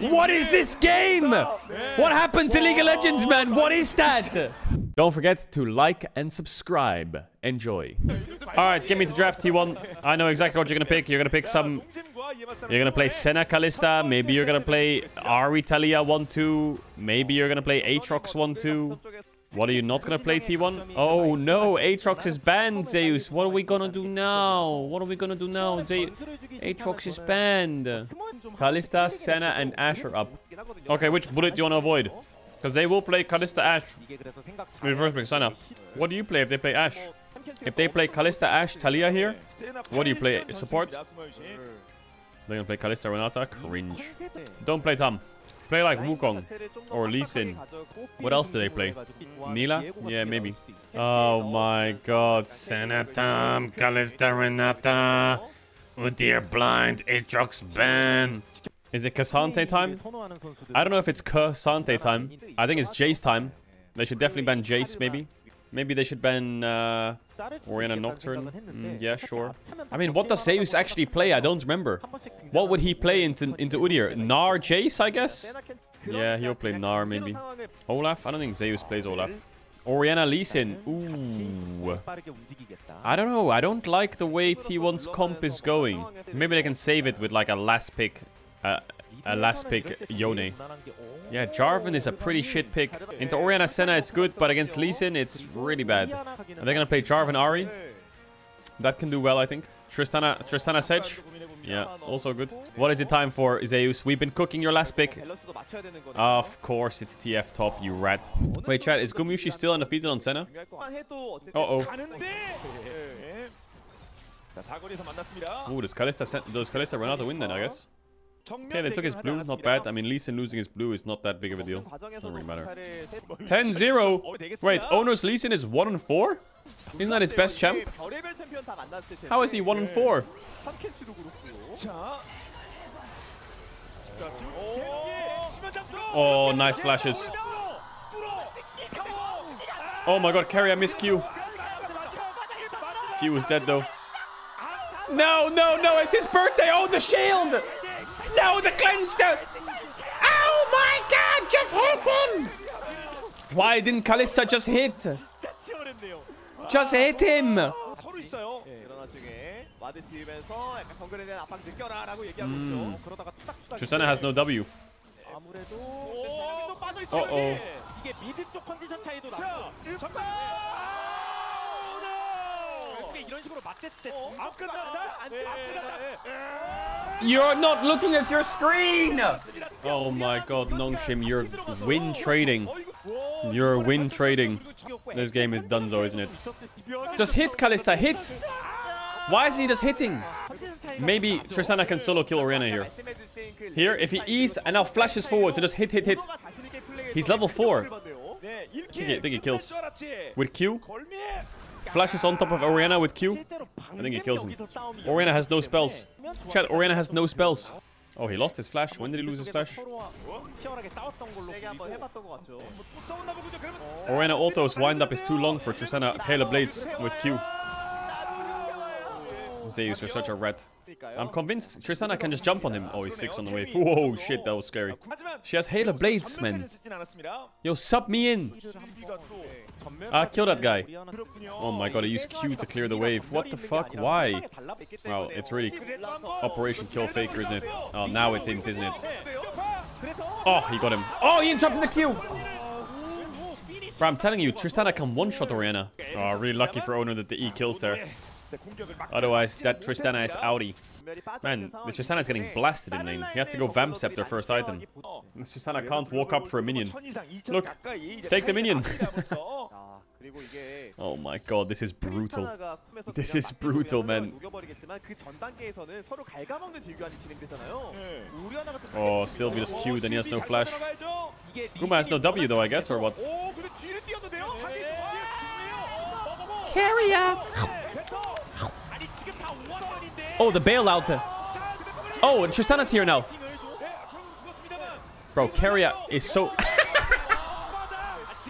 What is this game? What happened to League of Legends, man? What is that? Don't forget to like and subscribe. Enjoy. All right, give me the draft T1. I know exactly what you're going to pick. You're going to pick some... You're going to play Senna Kalista. Maybe you're going to play Ahri Taliyah 1-2. Maybe you're going to play Aatrox 1-2. What are you not to play, T1? Oh, no. Aatrox is banned, Zeus. What are we to do now? What are we to do now? Ze Aatrox is banned. Kalista, Senna, and Ashe are up. Okay, which bullet do you want to avoid? Because they will play Kalista Ashe. Reverse pick Senna. What do you play if they play Ashe? If they play Kalista Ashe Taliyah here, what do you play? Support? They're to play Kalista Renata? Cringe. Don't play Tahm. Play like Wukong or Lee Sin. What else do they play? Nilah? Yeah, maybe. Oh my god. Senna Tahm, Kalista Renata, Udyr Blind, Aatrox Ban. Is it K'Sante time? I don't know if it's K'Sante time. I think it's Jace time. They should definitely ban Jace, maybe. Maybe they should ban uh, Orianna Nocturne. Mm, yeah, sure. I mean, what does Zeus actually play? I don't remember. What would he play into, into Udyr? Gnar Jace, I guess? Yeah, he'll play Gnar, maybe. Olaf? I don't think Zeus plays Olaf. Orianna Lee Sin. Ooh. I don't know. I don't like the way T1's comp is going. Maybe they can save it with like a last pick. Uh, a last pick Yone. Yeah, Jarvan is a pretty shit pick. Into Orianna Senna it's good, but against Lee Sin it's really bad. Are they gonna play Jarvan Ahri? That can do well, I think. Tristana Tristana Sedge? Yeah, also good. What is it time for, Zeus? We've been cooking your last pick. Of course, it's TF top, you rat. Wait, chat, is Gumayusi still undefeated on Senna? Uh-oh. Ooh, does Kalista, does Kalista run out the win then, I guess? Okay, they took his blue. Not bad. I mean, Lee Sin losing his blue is not that big of a deal. Doesn't really matter. 10-0. Wait, Oner's Lee Sin is 1 and 4? Isn't that his best champ? How is he 1 and 4? Oh, nice flashes. Oh my god, Carry, I missed Q. G was dead though. No, no, no, it's his birthday. Oh, the shield. No, the cleanster. Oh my god, just hit him. Why didn't Kalista just hit? Just hit him. Mm. Tristana has no W. Uh-oh. You're not looking at your screen! Oh my god, Nongshim, you're win trading. You're win trading. This game is done though, isn't it? Just hit, Kalista, hit! Why is he just hitting? Maybe Tristana can solo kill Orianna here. Here, if he E's and now flashes forward, so just hit, hit, hit. He's level 4. I think he, I think he kills. With Q? Flashes on top of Orianna with Q. I think he kills him. Orianna has no spells. Chat, Orianna has no spells. Oh, he lost his flash. When did he lose his flash? Orianna Auto's wind-up is too long for Tristana of Blades with Q. Zeus, you're such a rat. I'm convinced Tristana can just jump on him. Oh, he's six on the wave. Whoa, shit, that was scary. She has Hail of Blades, man. Yo, sub me in. Ah, kill that guy. Oh my god, I used Q to clear the wave. What the fuck? Why? Well, it's really Operation Kill Faker, isn't it? Oh, now it's in, isn't it? Oh, he got him. Oh, he interrupted the Q! Bro, I'm telling you, Tristana can one-shot Orianna. Oh, really lucky for Oner that the E kills there. Otherwise, that Tristana is outie. Man, this Tristana is getting blasted in lane. He has to go Vamp Scepter first item. This Tristana can't walk up for a minion. Look, take the minion. oh my god, this is brutal. This is brutal, man. Oh, Sylvie just queued and he has no flash. Kuma has no W though, I guess, or what? Keria! Oh, the bailout. Oh, and Tristana's here now. Bro, Keria is so...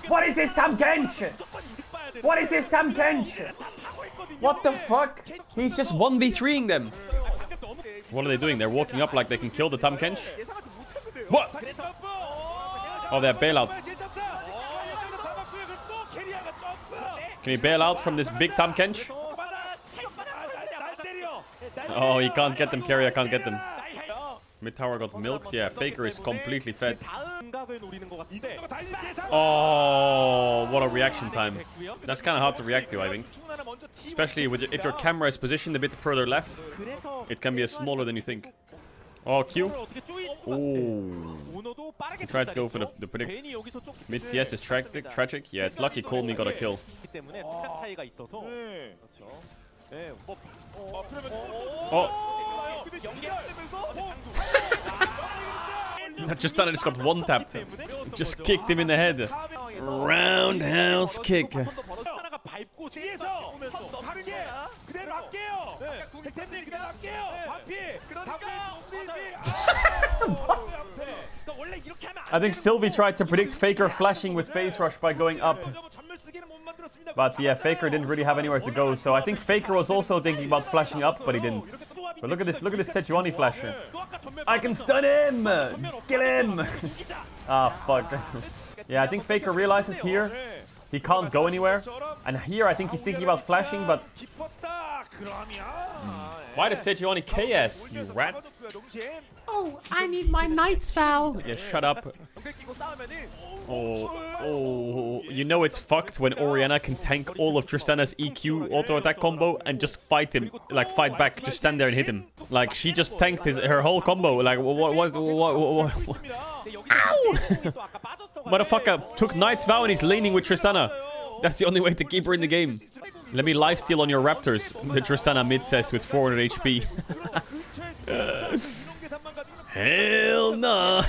what is this, Tahm Kench? What is this, Tahm Kench? What the fuck? He's just 1v3ing them. What are they doing? They're walking up like they can kill the Tahm Kench? What? Oh, that bailout. Can he bail out from this big Tahm Kench? Oh, he can't get them. Keria can't get them. Mid tower got milked. Yeah, Faker is completely fed. Oh, what a reaction time. That's kind of hard to react to, I think. Especially with if your camera is positioned a bit further left, it can be a smaller than you think. Oh, Q. Oh. He tried to go for the, the predict. Mid CS is tragic. tragic. Yeah, it's lucky Colney got a kill. Oh. That just thought I just got one tapped. Just kicked him in the head. Roundhouse kick. I think Sylvie tried to predict Faker flashing with face rush by going up. But yeah, Faker didn't really have anywhere to go, so I think Faker was also thinking about flashing up, but he didn't. But look at this, look at this Sejuani flash. I can stun him! Kill him! ah, fuck. yeah, I think Faker realizes here he can't go anywhere. And here I think he's thinking about flashing, but... Why does Sejuani KS, you rat? Oh, I need my Knight's Vow. Yeah, shut up. Oh, oh, you know it's fucked when Orianna can tank all of Tristana's EQ auto attack combo and just fight him, like fight back, just stand there and hit him. Like she just tanked his her whole combo. Like what what what what? what, Ow! Motherfucker took Knight's Vow and he's leaning with Tristana. That's the only way to keep her in the game. Let me lifesteal on your Raptors. The Tristana mid says with 400 HP. Hell no!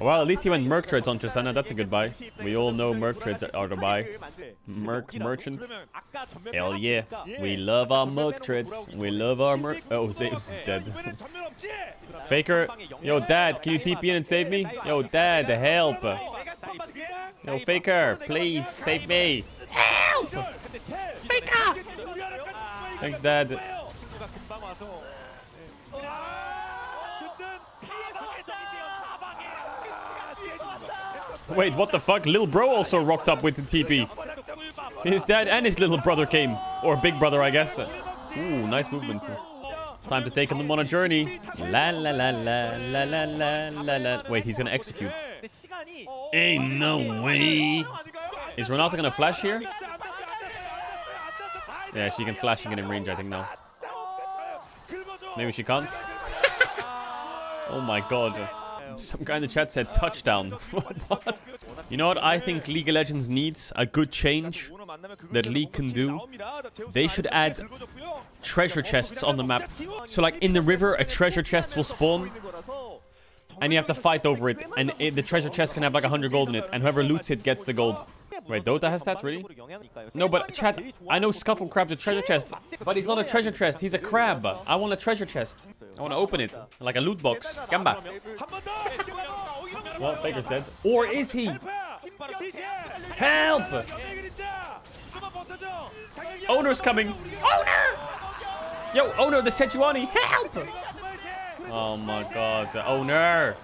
well, at least he went Merc Treads on Tristana. That's a good buy. We all know Merc Treads are the buy. Merc Merchant. Hell yeah. We love our Merc Treads. We love our Merc... Oh, Zeus is dead. Faker. Yo, Dad, can you TP in and save me? Yo, Dad, help. Yo, Faker, please, save me. Help! Faker! Thanks, Dad. Wait, what the fuck? Little bro also rocked up with the TP. His dad and his little brother came. Or big brother, I guess. Ooh, nice movement. Time to take him on a journey. La la la la la la la la la. Wait, he's gonna execute. Ain't no way. Is Renata gonna flash here? Yeah, she can flash and get in range, I think, now. Maybe she can't. oh my god. Some guy in the chat said touchdown. what? You know what I think League of Legends needs? A good change that League can do. They should add treasure chests on the map. So like in the river, a treasure chest will spawn. And you have to fight over it. And it, the treasure chest can have like 100 gold in it. And whoever loots it gets the gold. Wait, Dota has that, really? No, but chat, I know Scuttle Crab's a treasure chest. But he's not a treasure chest, he's a crab. I want a treasure chest. I want to open it. Like a loot box. Gamba. Well, Faker's dead. Or is he? Help! Oner's coming. Oner! Yo, Oner, the Sejuani. Help! Oh my god, the Oner.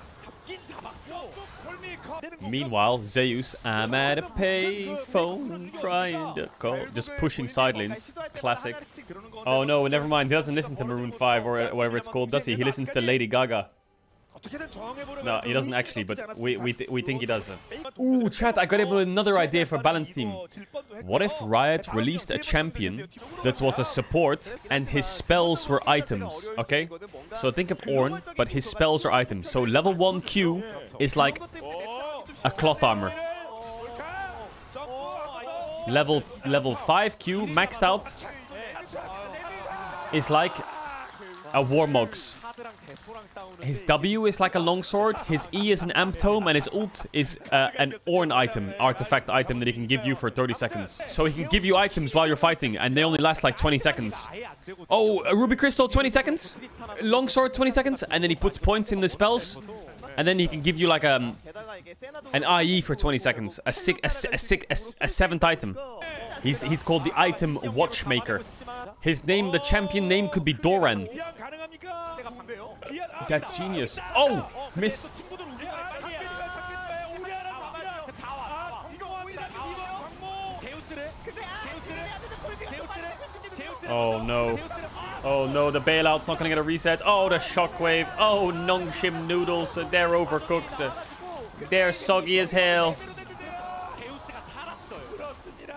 Meanwhile, Zeus, I'm at a payphone trying to call. Just pushing side lanes. Classic. Oh no, never mind. He doesn't listen to Maroon 5 or whatever it's called, does he? He listens to Lady Gaga. No, he doesn't actually, but we we, th we think he does. Ooh, chat, I got another idea for balance team. What if Riot released a champion that was a support and his spells were items, okay? So think of Ornn, but his spells are items. So level 1 Q is like a cloth armor. Level level 5 Q maxed out is like a Warmogs. His W is like a longsword, his E is an amp tome, and his ult is uh, an Ornn item, artifact item that he can give you for 30 seconds. So he can give you items while you're fighting, and they only last like 20 seconds. Oh, a Ruby Crystal, 20 seconds. Longsword, 20 seconds. And then he puts points in the spells and then he can give you like um an IE for 20 seconds, a sick, a, a, sick, a, a seventh item. He's he's called the item watchmaker. His name, the champion name, could be Doran. That's genius. Oh, miss. Oh no. Oh no, the bailout's not gonna get a reset. Oh, the shockwave. Oh, Nongshim noodles. Uh, they're overcooked. Uh, they're soggy as hell.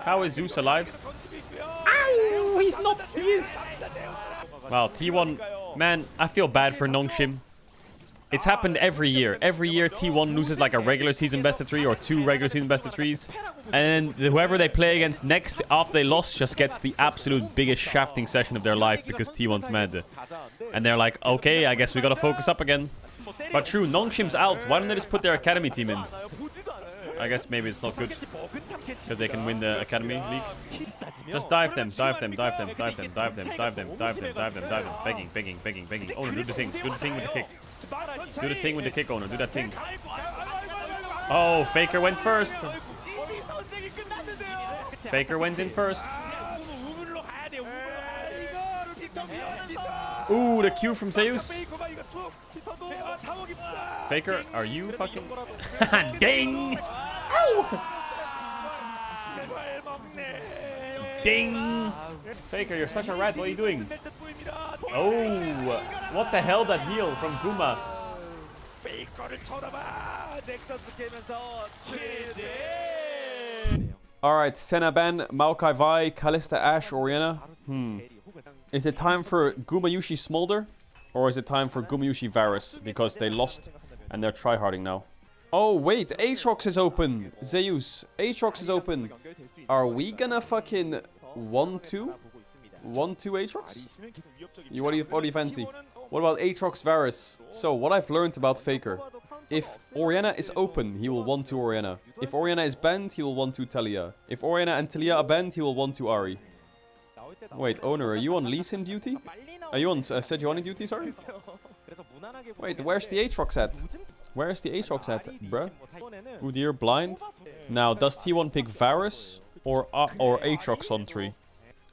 How is Zeus alive? Ow, he's not. He is. Wow, T1. Man, I feel bad for Nongshim. It's happened every year. Every year, T1 loses like a regular season best of three or two regular season best of threes. And whoever they play against next after they lost just gets the absolute biggest shafting session of their life because T1's mad. And they're like, okay, I guess we gotta focus up again. But true, Nongshim's out. Why don't they just put their academy team in? I guess maybe it's not good. Because they can win the Academy League. Just dive them, dive them, dive them, dive them, dive them, dive them, dive them, dive them, dive them. Begging, begging, begging, begging. Oh, do the thing. Do the thing with the kick. Do the thing with the kick, Oner. Do that thing. Oh, Faker went first. Faker went in first. Ooh, the Q from Zeus. Faker, are you fucking... Ding! Ding! Faker, you're such a rat. What are you doing? Oh, what the hell that heal from Guma? Alright, Senna Ben, Maokai Vai, Kalista Ashe, Orianna. Hmm. Is it time for Gumayusi Smolder? Or is it time for Gumayusi Varus? Because they lost and they're tryharding now. Oh, wait, Aatrox is open. Zeus, Aatrox is open. Are we gonna fucking 1-2? 1-2 Aatrox? You, what, do you, what do you fancy? What about Aatrox Varus? So, what I've learned about Faker. If Orianna is open, he will 1-2 Orianna. If Orianna is banned, he will 1-2 Taliyah. If Orianna and Taliyah are banned, he will 1-2 Ahri. Wait, Oner, are you on Lee Sin duty? Are you on uh, Sejuani duty, sorry? Wait, where's the Aatrox at? Where's the Aatrox at, bruh? Udyr blind. Now, does T1 pick Varus or uh, or Aatrox on three?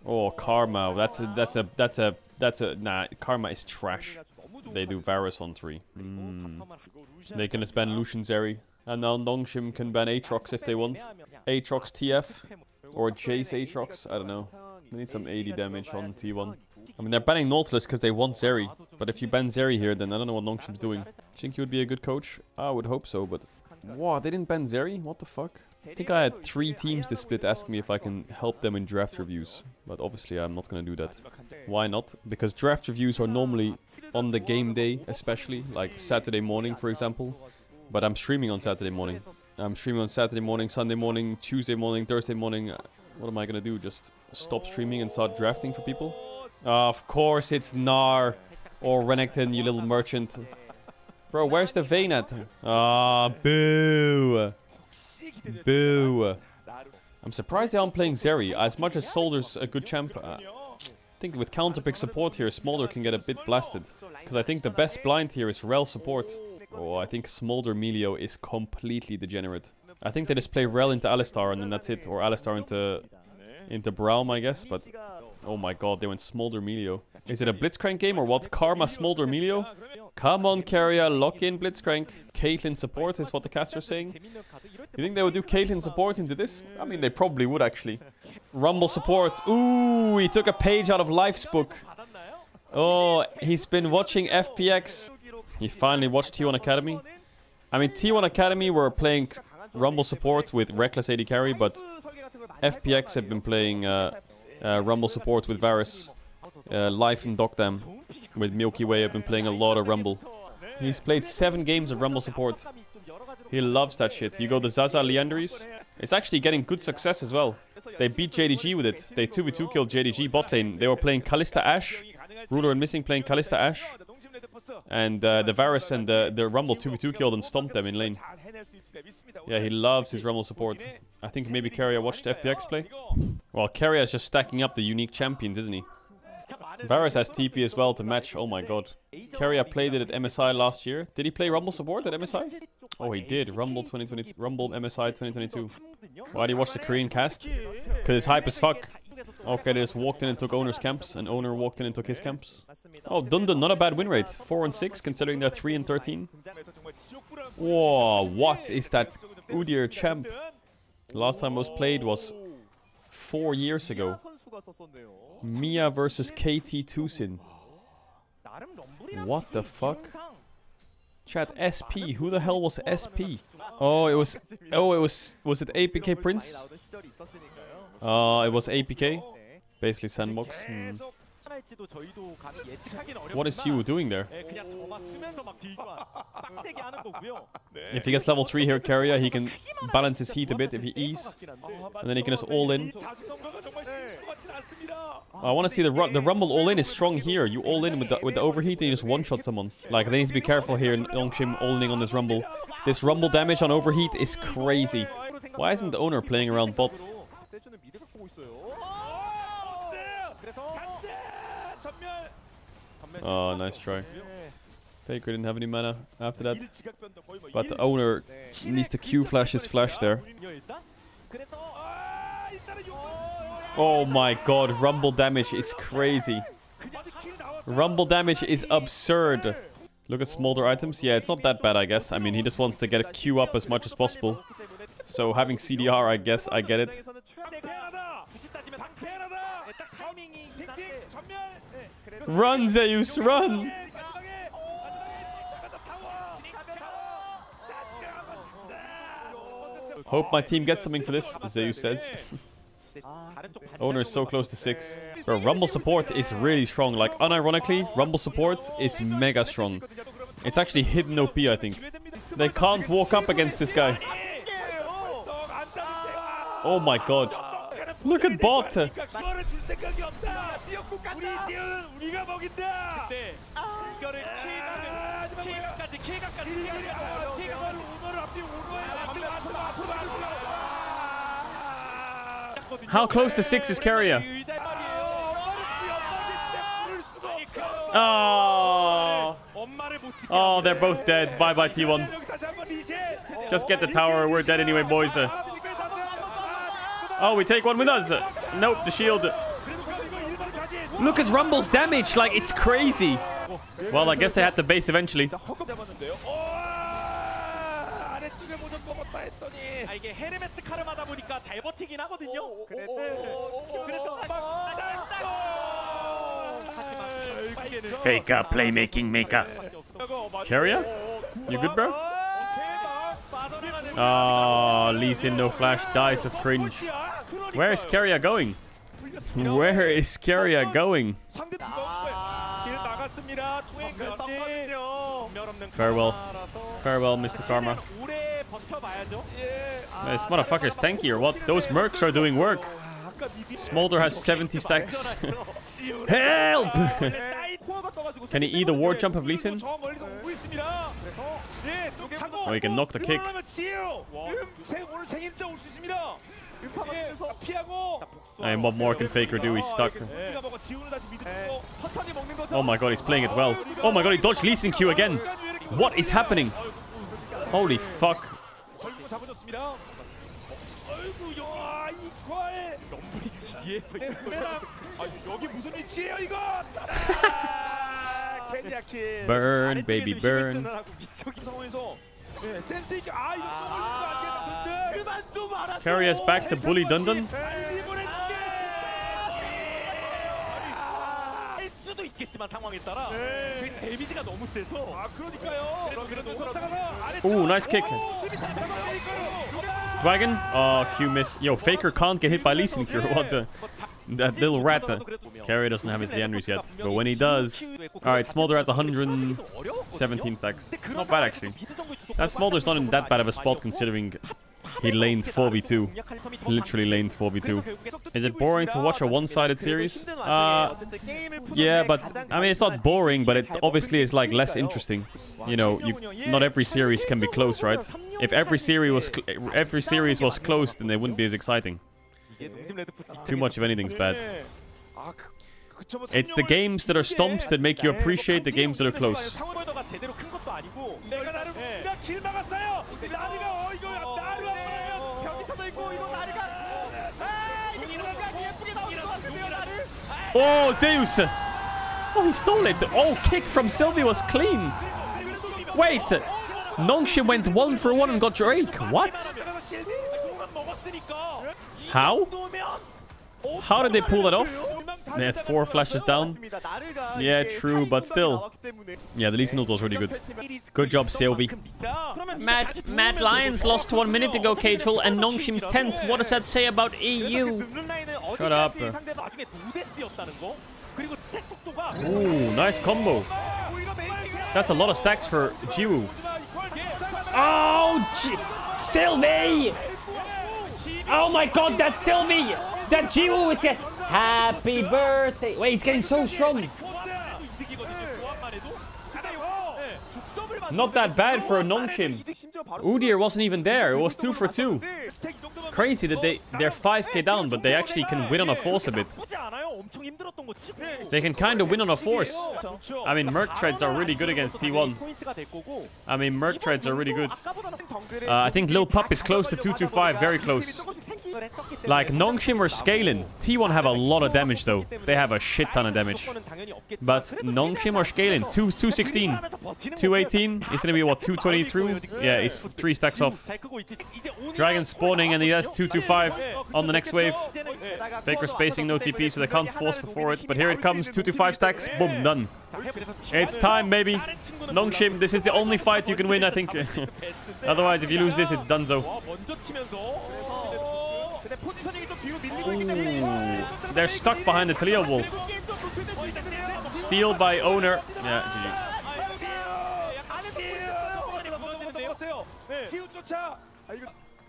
Oh, Karma. That's a that's a that's a that's a nah. Karma is trash. They do Varus on three. Mm. They can just ban Lucian Zeri. And now Nongshim can ban Aatrox if they want. Aatrox TF. Or Jace Aatrox. I don't know. They need some 80 damage on T1. I mean, they're banning Nautilus because they want Zeri. But if you ban Zeri here, then I don't know what Nongshim's doing. Think you would be a good coach? I would hope so, but... Wow, they didn't ban Zeri? What the fuck? I think I had three teams this split ask me if I can help them in draft reviews. But obviously I'm not gonna do that. Why not? Because draft reviews are normally on the game day, especially. Like Saturday morning, for example. But I'm streaming on Saturday morning. I'm streaming on Saturday morning, Sunday morning, Tuesday morning, Thursday morning. What am I gonna do? Just stop streaming and start drafting for people? Of course it's Gnar or Renekton, you little merchant. Bro, where's the Vayne at? Ah, boo. Boo. I'm surprised they aren't playing Zeri. As much as Smolder's a good champ, uh, I think with counterpick support here, Smolder can get a bit blasted. Because I think the best blind here is Rell support. Oh, I think Smolder Milio is completely degenerate. I think they just play Rell into Alistar and then that's it. Or Alistar into into Braum, I guess. But oh my god, they went Smolder Milio. Is it a Blitzcrank game or what? Karma Smolder Milio? Come on, Keria, lock in Blitzcrank. Caitlyn support is what the caster's saying. You think they would do Caitlyn support into this? I mean, they probably would actually. Rumble support. Ooh, he took a page out of Life's book. Oh, he's been watching FPX. He finally watched T1 Academy. I mean, T1 Academy were playing Rumble support with Reckless AD carry, but FPX have been playing uh, uh, Rumble support with Varus. Uh, Life and Deokdam with Milky Way I've been playing a lot of Rumble. He's played seven games of Rumble support. He loves that shit. You go the Zaza Liandry's. It's actually getting good success as well. They beat JDG with it. They 2v2 killed JDG bot lane. They were playing Kalista Ashe. Ruler and Missing playing Kalista Ashe. And uh, the Varus and the, the Rumble 2v2 killed and stomped them in lane. Yeah, he loves his Rumble support. I think maybe Keria watched FPX play. Well, Keria is just stacking up the unique champions, isn't he? Varus has TP as well to match. Oh my god. Keria played it at MSI last year. Did he play Rumble support at MSI? Oh, he did. Rumble 2020, Rumble MSI 2022. Why did he watch the Korean cast? Because it's hype as fuck. Okay, they just walked in and took Oner's camps, and Oner walked in and took his camps. Oh, Dundun, not a bad win rate. 4 and 6, considering they're 3 and 13. Whoa, what is that Udyr champ? Last time I was played was four years ago. Mia versus KT Tusin. What the fuck? Chat SP. Who the hell was SP? Oh, it was. Oh, it was. Was it APK Prince? Uh, it was APK. Basically sandbox. Hmm. 살아있지도 저희도 감히 어렵지만 What is Jiwoo doing there? 그냥 저만 쓰면서 막 빡세게 하는 거고요. 네. If he gets level 3 here Keria, he can balance his heat a bit if he E's. And then he can just all in. I want to see the ru the rumble all in is strong here. You all in with the with the overheat and you just one shot someone. Like they need to be careful here in Nongshim all in on this rumble. This rumble damage on overheat is crazy. Why isn't the Oner playing around bot? Oh, nice try. Faker didn't have any mana after that. But the Oner needs to Q flash his flash there. Oh my god, rumble damage is crazy. Rumble damage is absurd. Look at smaller items. Yeah, it's not that bad, I guess. I mean, he just wants to get a Q up as much as possible. So having CDR, I guess I get it. Run, Zeus, run! Hope my team gets something for this, Zeus says. Oner is so close to 6. Bro, Rumble support is really strong. Like, unironically, Rumble support is mega strong. It's actually hidden OP, I think. They can't walk up against this guy. Oh my god. Look at Balta. How close to six is Keria? Oh. Oh, they're both dead. Bye bye, T1. Just get the tower. We're dead anyway, boys. Oh, we take one with us. Nope, the shield. Look at Rumble's damage. Like, it's crazy. Well, I guess they had the base eventually. Fake Faker, playmaking maker. Keria? You good, bro? Ah, oh, Lee Sin no flash dies of cringe. Where is Keria going? Where is Keria going? Farewell. Farewell, Mr. Karma. This motherfucker's tanky or what? Those mercs are doing work. Smolder has 70 stacks. Help! Can he eat the ward jump of Lee Sin? Oh, he can knock the kick. And what more can Faker do? He's stuck. Oh my god, he's playing it well. Oh my god, he dodged Lee Sin Q again. What is happening? Holy fuck Burn, baby, burn. 미쳐긴 상황에서 네, 센스 있게 아 이거 안 되겠는데. 그만 좀 알아. Carrier's back to bully Dundon. 빨리 보낼게. 할 수도 있겠지만 상황에 따라 그 데미지가 너무 세서 아 그러니까요 그래도 그래도 쫓아가서 아래 Ooh, nice kick. 수비 잘 잡아내니까요 Dragon? Oh, Q miss. Yo, Faker can't get hit by Lee Sin Q. What the? That little rat. uh, Keria doesn't have his Liandries yet. But when he does... Alright, Smolder has 117 stacks. Not bad, actually. That Smolder's not in that bad of a spot considering he laned 4v2. Literally laned 4v2. Is it boring to watch a one-sided series? Uh, yeah, but I mean it's not boring, but it obviously is like less interesting. You know, you not every series can be close, right? If every series was every series was close, then they wouldn't be as exciting. Too much of anything's bad. It's the games that are stomps that make you appreciate the games that are close. Oh, Zeus! Oh, he stole it. Oh, kick from Sylvie was clean. Wait, Nongshim went one for one and got Drake. What? How? How did they pull that off? They had four flashes down. Yeah, true, but still. Yeah, the Lee Sinult was really good. Good job, Sylvie. Mad, Mad Lions lost one minute ago, Caedrel, and Nongshim's 10th. What does that say about EU? Shut up. Ooh, nice combo. That's a lot of stacks for Jiwoo. Oh, G Sylvie! Oh my god, that's Sylvie! That Jiwoo is get Happy birthday! Wait, he's getting so strong. Not that bad for a Nongshim. Udyr wasn't even there. It was 2 for 2. Crazy that they, they're 5k down, but they actually can win on a force a bit. They can kind of win on a force. I mean, Merc treads are really good against T1. I mean, Merc treads are really good. Uh, I think Lil Pup is close to 225, very close. Like, Nongshim or Scalen. T1 have a lot of damage, though. They have a shit ton of damage. But Nongshim or Scalen, 2, 216, 218, He's gonna be, what, 223. Yeah, he's three stacks off. Dragon spawning, and he has 225 on the next wave. Faker spacing, no TP, so they can't force before it. But here it comes, 225 stacks, boom, done. It's time, baby. Nongshim, this is the only fight you can win, I think. Otherwise, if you lose this, it's donezo. Ooh. They're stuck behind the Taliyah wall. Steal by Oner. Yeah, GG.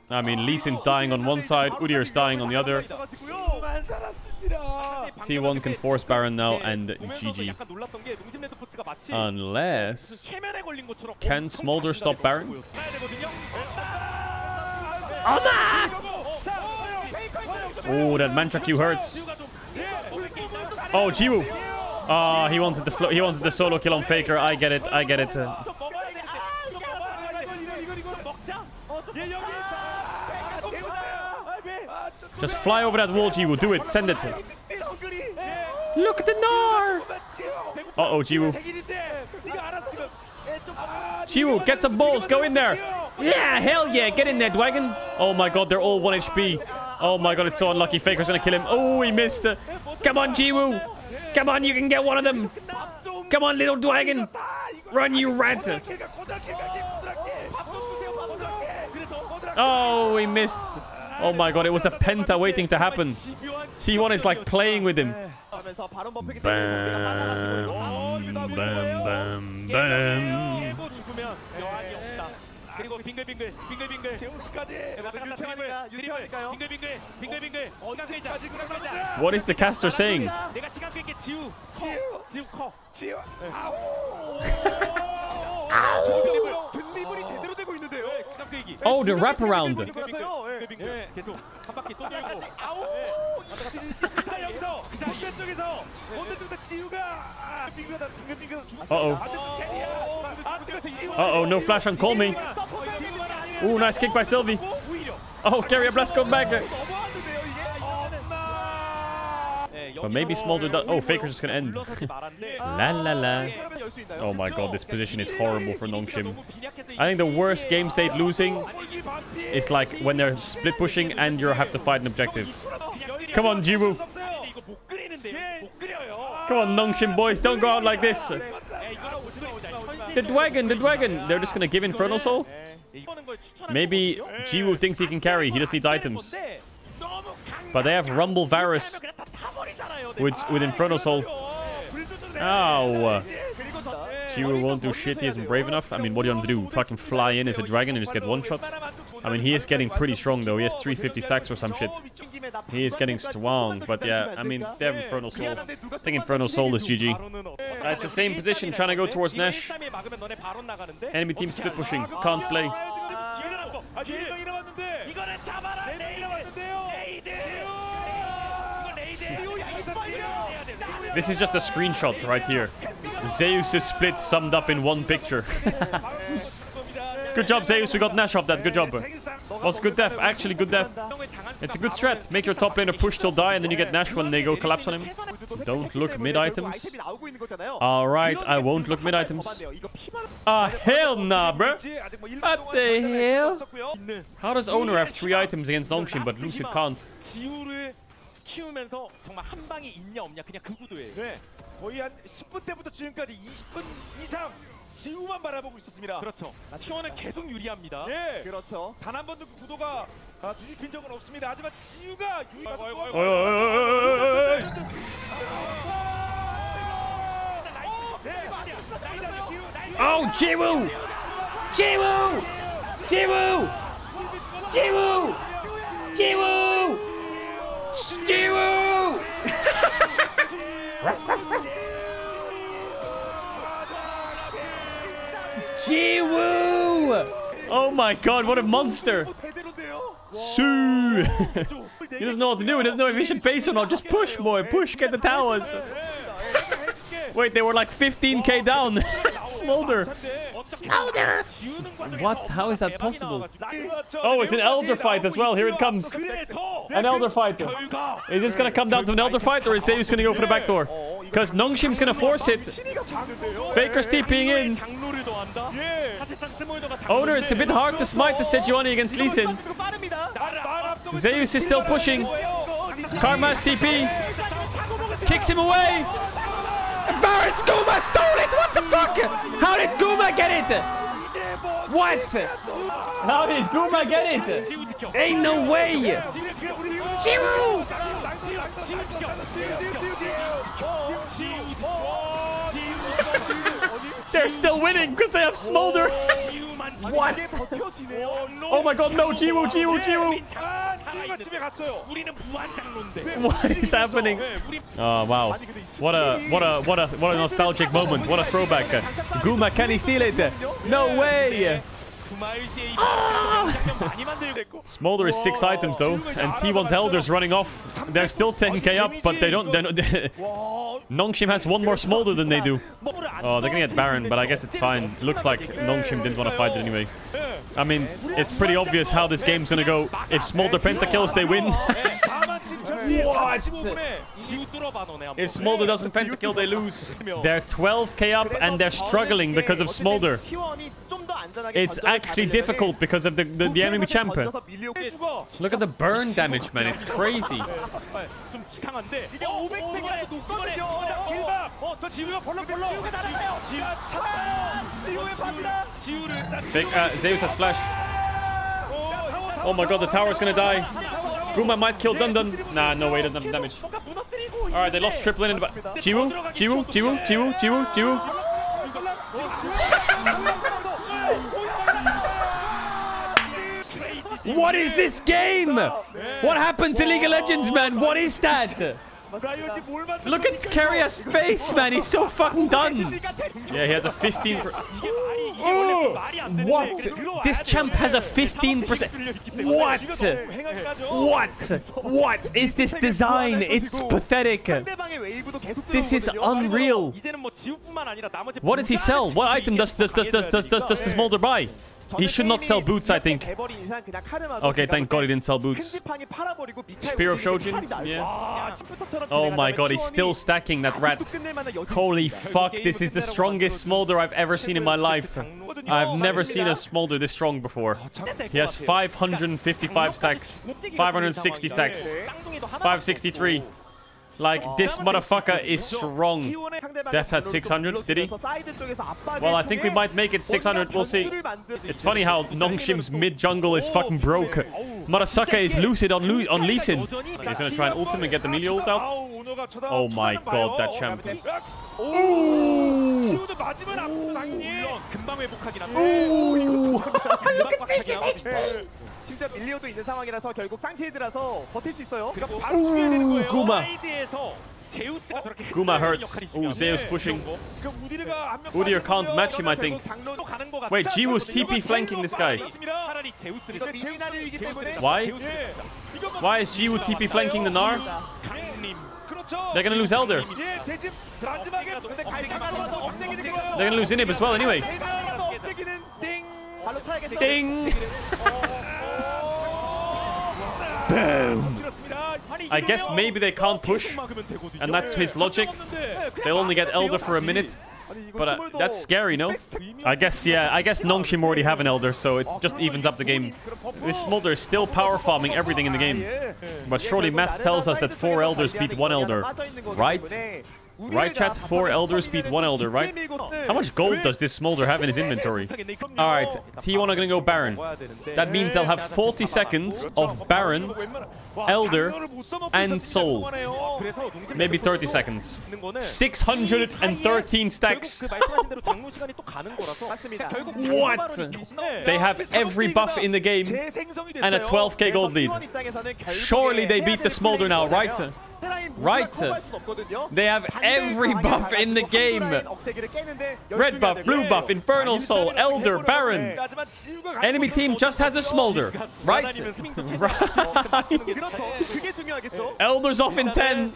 I mean, Lee Sin's dying on one side, Udyr's dying on the other. T1 can force Baron now and GG. Unless... Can Smolder stop Baron? Oh, that Mantra Q hurts. Oh, Jiwoo. Ah, oh, he wanted the he wanted the solo kill on Faker. I get it. I get it. Uh, Just fly over that wall, Jiwoo. Do it. Send it. Look at the Gnar! Uh-oh, Jiwoo. Jiwoo, get some balls. Go in there. Yeah, hell yeah. Get in there, Dwagon. Oh my god, they're all 1 HP. Oh my god, it's so unlucky. Faker's gonna kill him. Oh, he missed. It. Come on, Jiwoo. Come on, you can get one of them. Come on, little Dwagon. Run, you rat. Oh, he missed. Oh my god, it was a penta waiting to happen. T1 is like playing with him. 하면서 바론 버프기 때문에 상대가 빨라가지고 이거 방어기도 하고 있어요. bam, bam. 깨고 죽으면 여한이 없다. 그리고 빙글빙글 빙글빙글 제우스까지 유치하니까, 유치하니까요. 빙글빙글 빙글빙글 시간 끌자 시간 끌자 What is the caster saying? 내가 시간 끌게 지우 지우 지우 커 지우 아우. 등리블이 제대로 Oh, 어, the wrap around. 계속 한 바퀴 또 돌고. 아우! 여기서 지우가. 빙그다 죽었어. Oh. no flash on Callme. Oh, nice kick by Sylvie. Oh, carry a blast come back. But maybe Smolder does... Oh, Faker's just going to end. la la la. Oh my god, this position is horrible for Nongshim. I think the worst game state losing is like when they're split pushing and you have to fight an objective. Come on, Jiwoo. Come on, Nongshim boys. Don't go out like this. The dragon, the dragon. They're just going to give Infernal Soul? Maybe Jiwoo thinks he can carry. He just needs items. But they have Rumble Varus with, with Inferno Soul. Oh. Jiwoo won't do shit. He isn't brave enough. I mean, what do you want to do? Fucking fly in as a dragon and just get one shot? I mean, he is getting pretty strong, though. He has 350 stacks or some shit. He is getting strong, but yeah, I mean, they have Inferno Soul. I think Inferno Soul is GG. It's the same position, trying to go towards Nash. Enemy team split pushing. Can't play. This is just a screenshot right here. Zeus' split summed up in one picture. good job, Zeus. We got Nash off that. Good job. Was good death. Actually, good death. It's a good strat. Make your top laner push till die, and then you get Nash when they go collapse on him. Don't look mid items. Alright, I won't look mid items. Ah, hell nah, bruh. What the hell? How does Oner have three items against Nongshim, but Lucid can't? 키우면서 정말 한 방이 있냐 없냐 그냥 그 구도예요. 네. 거의 한 10분 때부터 지금까지 20분 이상 지우만 바라보고 있었습니다. 그렇죠. T1은 계속 유리합니다. 예. 그렇죠. 단 한 번도 그 구도가 아, 뒤집힌 적은 없습니다. 하지만 지우가 유리가 어이, 어이, 어이, 어이, 어이, 어이. Oh, Jiwoo! Jiwoo! Jiwoo! Jiwoo! Jiwoo! Jiwoo! Oh my god, what a monster! Sue! he doesn't know what to do. He doesn't know if he should base or not. Just push, boy. Push, get the towers. Wait, they were like 15k down. Smolder. Smolder. What? How is that possible? Oh, it's an elder fight as well. Here it comes. An elder fight. Is this gonna come down to an elder fight or is Zeus gonna go for the back door? Because Nongshim's gonna force it. Faker's TPing in. Oner, it's a bit hard to smite the Sejuani against Lee Sin. Zeus is still pushing. Karma's TP. Kicks him away. Varus Guma stole it! What the fuck? How did Guma get it? What? How did Guma get it? Ain't no way! Jiwoo! They're still winning because they have Smolder! what? oh my god, no, Jiwoo, Jiwoo, Jiwoo! Jiwoo. 아, 지우가 집에 갔어요. 우리는 무한 장로인데. What is happening? 네, 우리 Oh wow. 아니 근데 이 What a what a what a what a nostalgic moment. What a throwback. Guma, can he steal it? No way. 구마일시에 장면 많이 만들고 Smolder is six items though, and T1's Elder's running off. They're still 10k up, but they don't. They're not, Nongshim has one more Smolder than they do. Oh, they're gonna get Baron, but I guess it's fine. Looks like Nongshim didn't want to fight it anyway. I mean, it's pretty obvious how this game's gonna go. If Smolder pentakills, they win. What? If Smolder doesn't pentakill, they lose. They're 12k up and they're struggling because of Smolder. It's actually difficult because of the, the, the enemy champion. Look at the burn damage, man. It's crazy. Uh, Zeus has flash. Oh my god, the tower's gonna die. Bruma might kill Dun Dun. Nah, no way, doesn't damage. Alright, they lost Triplin. But Jiwoo, Jiwoo, Jiwoo, Jiwoo, Jiwoo, Jiwoo. What is this game? What happened to League of Legends, man? What is that? Look at Keria's face, man. He's so fucking done. Yeah, he has a 15... Oh, what? This champ has a 15%. What? What? What is this design? It's pathetic. This is unreal. What does he sell? What item does, does, does, does, does, does, does, does Smolder buy? He should not sell boots, I think. Okay, thank God he didn't sell boots. Spear of Shojin. Yeah. Oh my God, he's still stacking that rat. Holy fuck, this is the strongest smolder I've ever seen in my life. I've never seen a smolder this strong before. He has 555 stacks. 560 stacks. 563. Like, this motherfucker is strong. Death had 600, did he? Well, I think we might make it 600. We'll see. It's funny how Nongshim's mid-jungle is fucking broke. Marasaka is lucid on, Lu on Lee Sin. Okay, he's gonna try an him and get the melee ult out. Oh my god, that champ. Ooh. Ooh. Ooh. 진짜 밀리오도 있는 상황이라서 결국 버틸 수 있어요. 바로 죽여야 되는 거예요. 구마. 제우스가 어? 그렇게 Guma hurts. Zeus pushing. Udyr can't match him, I think. Wait, G was TP flanking this guy. Why? Why is G with TP flanking the Gnar? They're gonna lose Elder. They're gonna lose Inib as well anyway. Ding! Boom! I guess maybe they can't push, and that's his logic. They'll only get Elder for a minute. But uh, that's scary, no? I guess, yeah, I guess Nongshim already have an Elder, so it just evens up the game. This Smolder is still power farming everything in the game. But surely Matt tells us that four Elders beat one Elder, right? Right, chat? Four Elders beat one Elder, right? How much gold does this Smolder have in his inventory? Alright, T1 are gonna go Baron. That means they'll have 40 seconds of Baron, Elder, and Soul. Maybe 30 seconds. 613 stacks. What? They have every buff in the game and a 12k gold lead. Surely they beat the Smolder now, right? Right. They have every buff in the game. Red buff, blue buff, Infernal Soul, Elder, Baron. Enemy team just has a Smolder. Right? right. Elder's off in 10.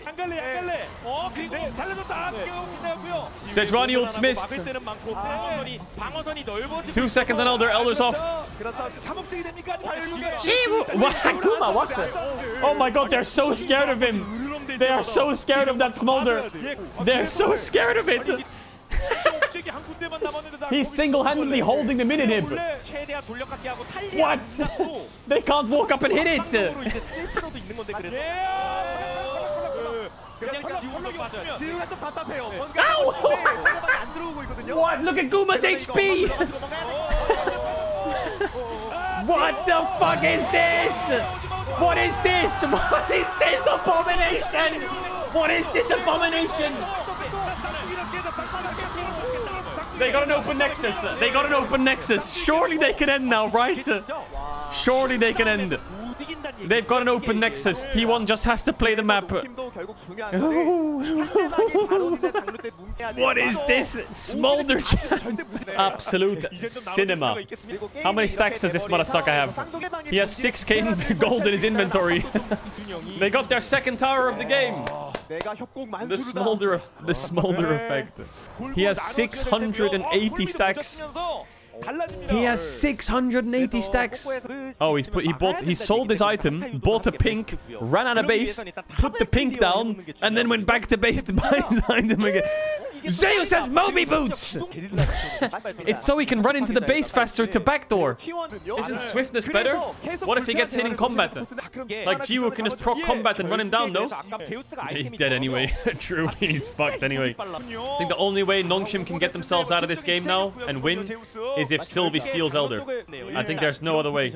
Sejuani ult's missed. Two seconds on Elder. Elder's off. What? Oh my god, they're so scared of him. They are so scared of that smolder. They're so scared of it. He's single-handedly holding the in him. What? they can't walk up and hit it. Ow! what? Look at Guma's HP! what the fuck is this? What is this? What is this abomination? What is this abomination? They got an open nexus. They got an open nexus. Surely they can end now, right? Surely they can end. They've got an open nexus. T1 just has to play the map. what is this? Smolder Absolute cinema. How many stacks does this motherfucker have? He has 6k gold in his inventory. they got their second tower of the game. The smolder, the smolder effect. He has 680 stacks. He has 680 stacks. Oh, he's put, he bought, he sold his item, bought a pink, ran out of base, put the pink down, and then went back to base to buy his item again. Zeus has Moby boots. It's so he can run into the base faster to backdoor. Isn't swiftness better? What if he gets hit in combat? Like Jiwoo can just proc combat and run him down, no? He's dead anyway. True, he's fucked anyway. I think the only way Nongshim can get themselves out of this game now and win is if Sylvie steals Elder. I think there's no other way.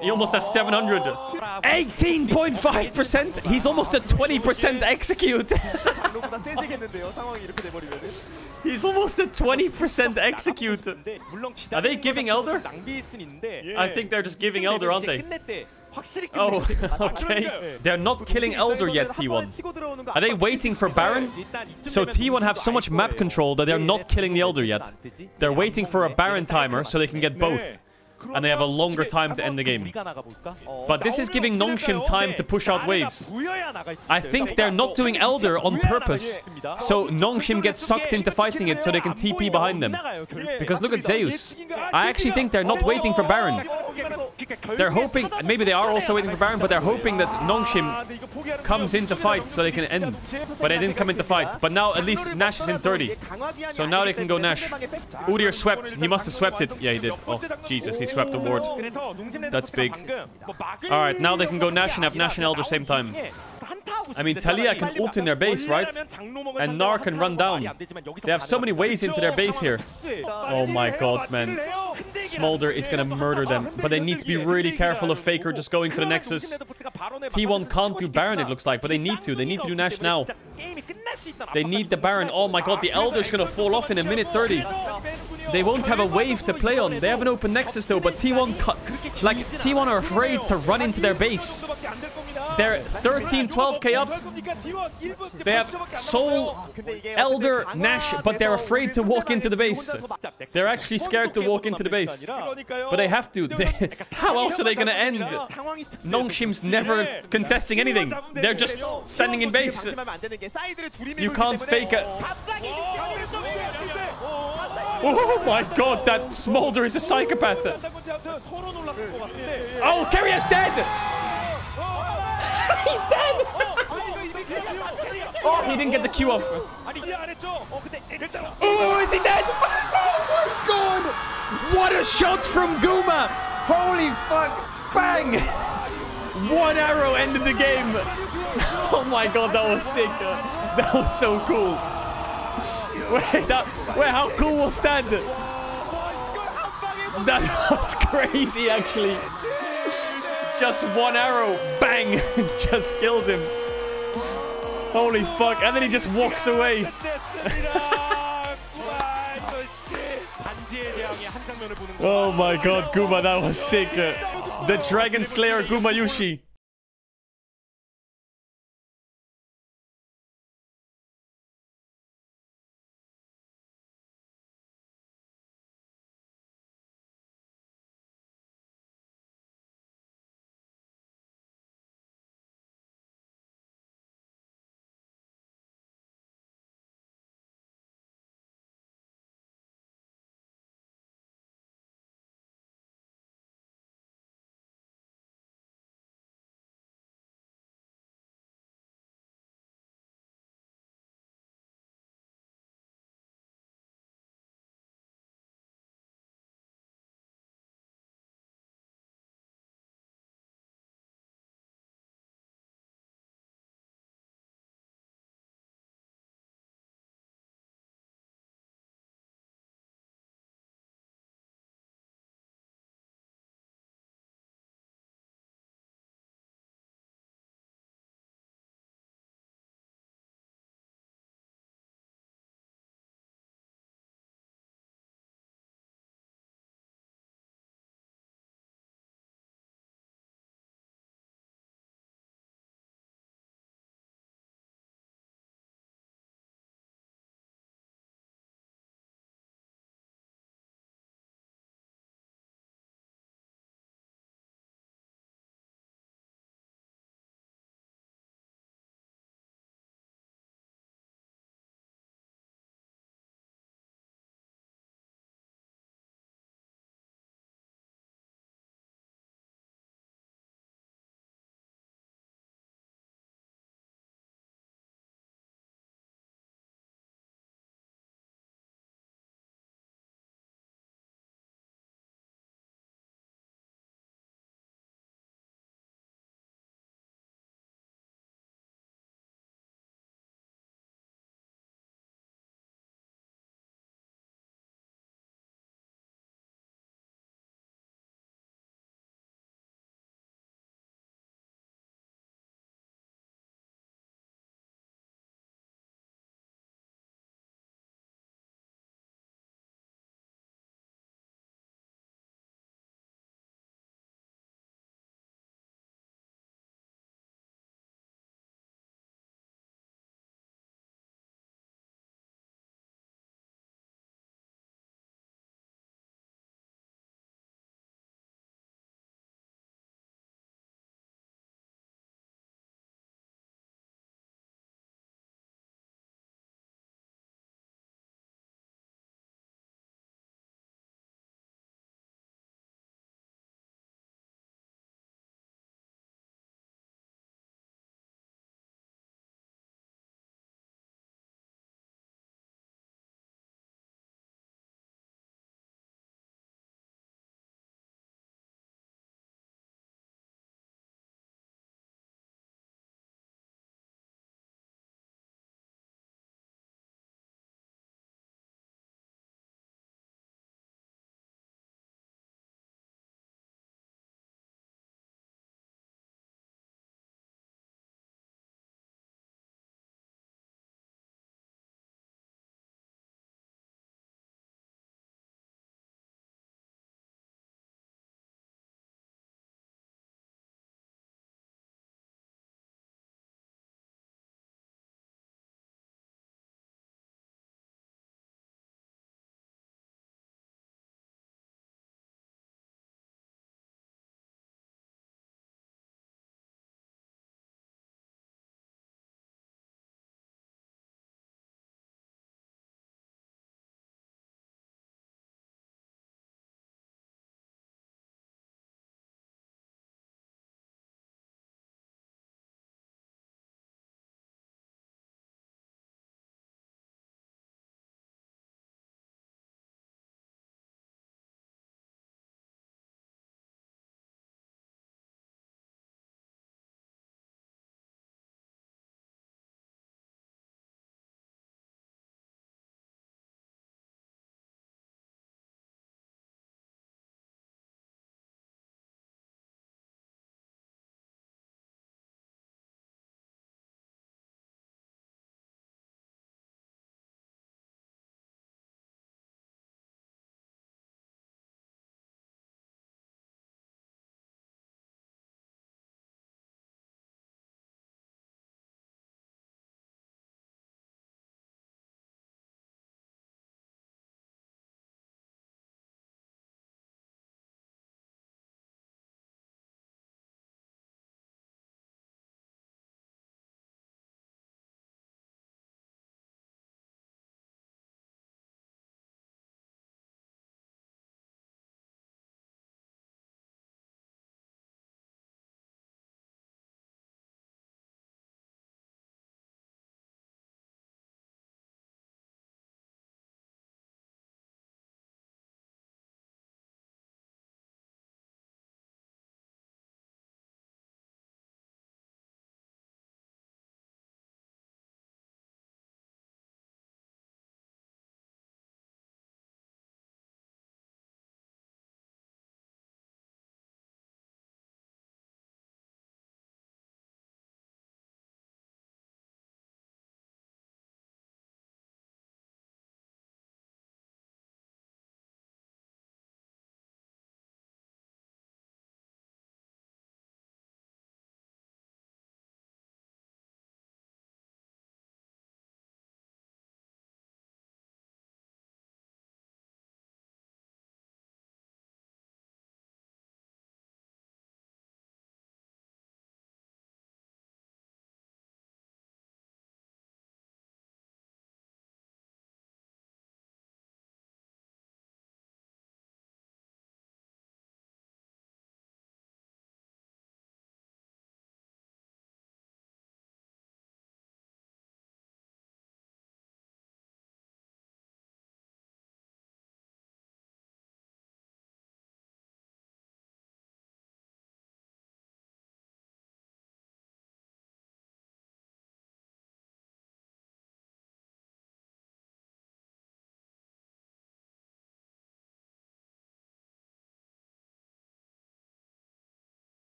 He almost has 700. 18.5%? He's almost at 20% execute. 장로보다 세지겠는데요. 상황이 이렇게 돼버리면은. He's almost at 20% execute. Are they giving Elder? I think they're just giving Elder, aren't they? Oh, okay. They're not killing Elder yet, T1. 치고 들어오는 거 Are they waiting for Baron? So T1 have so much map control that they're not killing the Elder yet. They're waiting for a Baron timer so they can get both. And they have a longer time to end the game. But this is giving Nongshim time to push out waves. I think they're not doing Elder on purpose. So Nongshim gets sucked into fighting it so they can TP behind them. Because look at Zeus. I actually think they're not waiting for Baron. They're hoping, maybe they are also waiting for Baron, but they're hoping that Nongshim comes into fight so they can end. But they didn't come into fight. But now at least Nash is in 30. So now they can go Nash. Udyr swept. He must have swept it. Yeah, he did. Oh, Jesus, he swept the ward. That's big. Alright, now they can go Nash and have Nash and Elder same time. I mean, Taliyah can ult in their base, right? And Gnar can run down. They have so many ways into their base here. Oh my god, man. Smolder is gonna murder them. But they need to be really careful of Faker just going for the Nexus. T1 can't do Baron, it looks like, but they need to. They need to do Nash now. They need the Baron. Oh my god, the Elder's gonna fall off in a minute 30. They won't have a wave to play on. They have an open Nexus though, but T1, ca- like, T1 are afraid to run into their base. They're 13, 12k up. They have Soul, Elder, Nash, but they're afraid to walk into the base. They're actually scared to walk into the base. But they have to. They- how else are they gonna end? Nongshim's never contesting anything. They're just standing in base. You can't fake it. Oh. Oh my god, that smolder is a psychopath. Oh, Keria is dead! He's dead! oh, he didn't get the Q off. Oh, is he dead? oh my god! What a shot from Guma! Holy fuck! Bang! One arrow ended the game. oh my god, that was sick. That was so cool. Wait, that, wait, how cool was that? That was crazy, actually. Just one arrow, bang, just killed him. Holy fuck, and then he just walks away. oh my god, Guma, that was sick. The Dragon Slayer Gumayusi.